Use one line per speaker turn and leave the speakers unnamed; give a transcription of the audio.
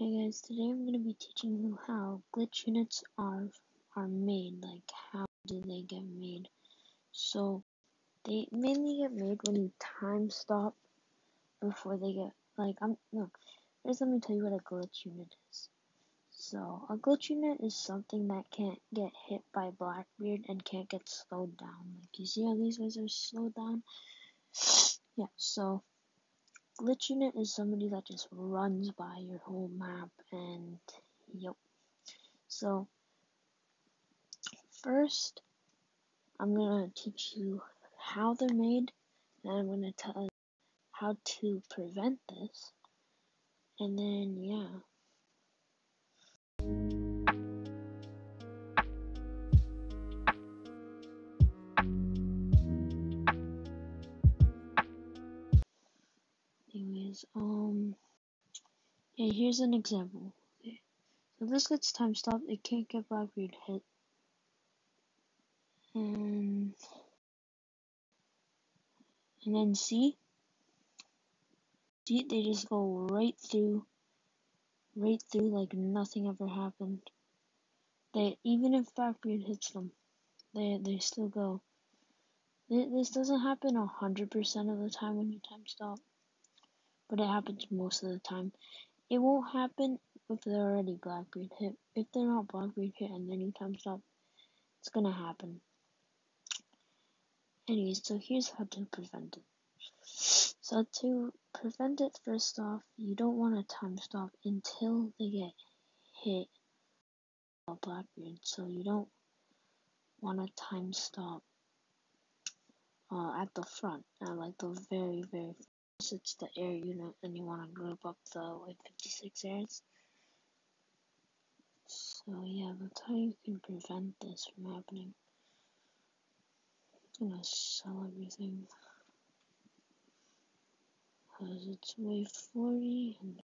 Hey guys, today I'm going to be teaching you how glitch units are are made, like how do they get made. So, they mainly get made when you time stop before they get, like, I'm, look, first let me tell you what a glitch unit is. So, a glitch unit is something that can't get hit by Blackbeard and can't get slowed down. Like, you see how these guys are slowed down? Yeah, so, glitch unit is somebody that just runs by your whole map and yep. So first I'm gonna teach you how they're made and I'm gonna tell how to prevent this and then yeah. Anyways, um yeah, here's an example. So this gets time stopped, it can't get Blackbeard hit. And and then see see they just go right through right through like nothing ever happened. They even if Blackbeard hits them, they they still go. This doesn't happen a hundred percent of the time when you time stop, but it happens most of the time. It won't happen if they're already Blackbeard hit. If they're not Blackbeard hit and then you time stop, it's gonna happen. Anyways, so here's how to prevent it. So to prevent it, first off, you don't want to time stop until they get hit by Blackbeard. So you don't want to time stop uh, at the front, at like the very, very It's the air unit, and you want to group up the like 56 airs. So yeah, that's how you can prevent this from happening. I'm gonna sell everything because it's wave 40 and